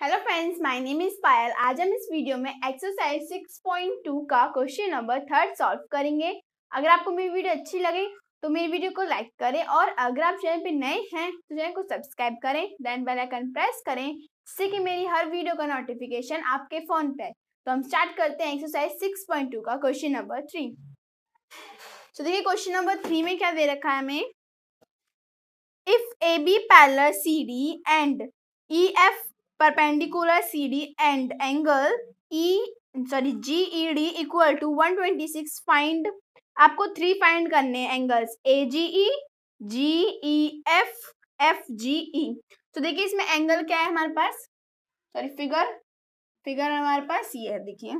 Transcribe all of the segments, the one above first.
Hello friends my name is Payal आज हम इस वीडियो में एक्सरसाइज 6.2 का क्वेश्चन नंबर थर्ड सॉल्व करेंगे। अगर आपको मेरी वीडियो अच्छी लगे तो मेरी वीडियो को लाइक करें और अगर आप चैनल पे नए हैं तो चैनल को सब्सक्राइब करें देन बेल आइकन प्रेस करें, जिससे कि मेरी हर वीडियो का नोटिफिकेशन आपके फ़ोन पे तो हम स्टार्ट करते हैं एक्सरसाइज सिक्स का क्वेश्चन नंबर थ्री तो देखिए क्वेश्चन नंबर थ्री में क्या दे रखा है हमें? If A B parallel C D and E F perpendicular CD and angle E sorry GED equal to 126 find, आपको थ्री फाइंड करने हैं angles A G E G E F F G E तो देखिए इसमें angle क्या है हमारे पास? Sorry figure figure हमारे पास ये है, देखिए।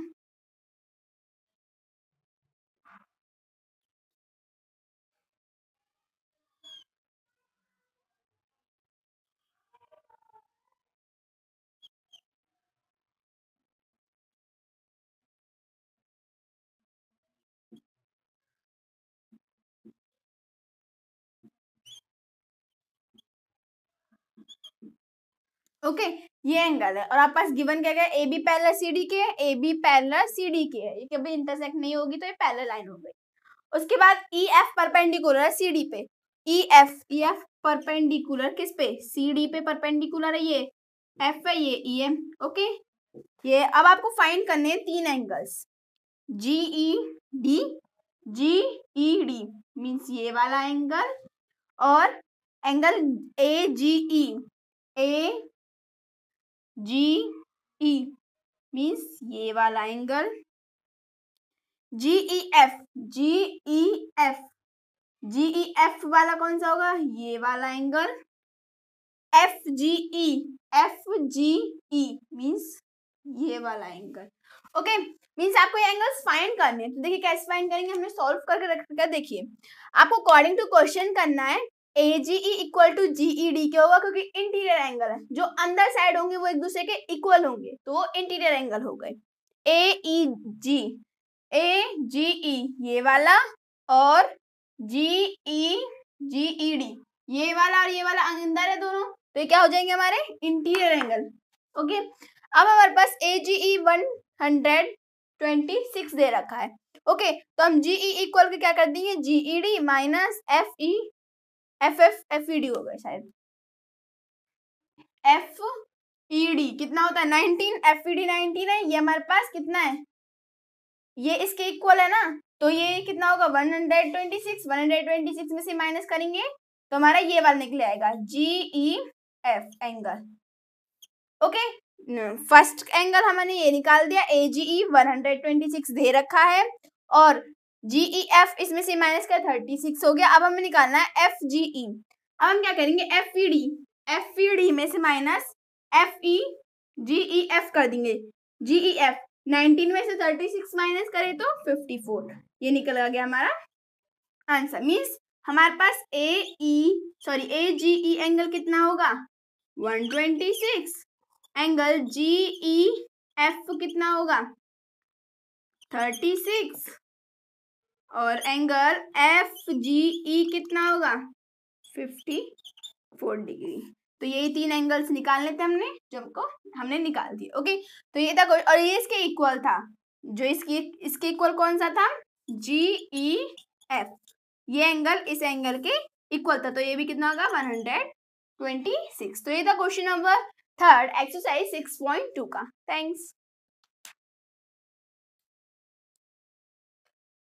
ओके, ये एंगल है। और आप पास गिवन क्या गया A B parallel C D के A B parallel C D के है। कभी इंटरसेक्ट नहीं होगी तो ये पैरल लाइन हो गई। उसके बाद ई एफ़ परपेंडिकुलर है सी डी पे। E F E F perpendicular किस पे? सी डी पे परपेंडिकुलर है ये। एफ़ है ये ई एम ओके? ये अब आपको फाइंड करने हैं तीन angles G E D G E D means ये वाला एंगल और angle A G E A G E means ये वाला angle G E F G E F G E F वाला कौन सा होगा? ये वाला angle F G E F G E means ये वाला एंगल ओके मीन्स आपको ये एंगल्स फाइंड करने हैं। तो देखिए कैसे फाइंड करेंगे? हमने सॉल्व करके रखकर देखिए। आपको अकॉर्डिंग टू क्वेश्चन करना है A G equal to G E D क्या होगा? क्योंकि इंटीरियर एंगल है। जो अंदर साइड होंगे, वो एक दूसरे के इक्वल होंगे। तो वो इंटीरियर एंगल हो गए। ए ई जी ए जी ई ये वाला और जी ई जी ई डी ये वाला और ये वाला अंदर है दोनों। तो ये क्या हो जाएँगे हमारे? इंटीरियर एंगल ओके अब हमारे पास A G E one hundred twenty six दे रखा है। ओके तो हम जी ई इक्वल क्या कर देंगे G E D minus F E F F F E D हो गए शायद। एफ़ ई डी कितना होता है? Nineteen F E D nineteen है, ये हमारे पास कितना है? ये इसके इक्वल है ना? तो ये कितना होगा? One hundred twenty six one hundred twenty six में से माइनस करेंगे तो हमारा ये वाला निकले आएगा। G E F angle okay first angle हमने ये निकाल दिया। A G E one hundred twenty six दे रखा है। और जी ई एफ़ इसमें से माइनस का थर्टी सिक्स हो गया। अब हमें निकालना है एफ़ ई अब हम क्या करेंगे? F E D F E D में से minus F E G E F कर देंगे। जी ई एफ़ नाइनटीन में से थर्टी सिक्स माइनस करे तो फिफ्टी फोर ये निकल आ गया हमारा आंसर मीन्स हमारे पास ए ई सॉरी ए जी ई एंगल कितना होगा? One twenty six angle G E F कितना होगा? थर्टी सिक्स और एंगल एफ़ जी ई कितना होगा? Fifty four degree. तो यही तीन एंगल्स निकालने थे हमने, जो हमको, हमने निकाल दिए, ओके? तो ये था और ये इसके इक्वल था। जो इसकी, इसके इक्वल कौन सा था? G E F. ये एंगल इस एंगल के इक्वल था तो ये भी कितना होगा? वन हंड्रेड ट्वेंटी सिक्स तो ये था question number third exercise six point two का। थैंक्स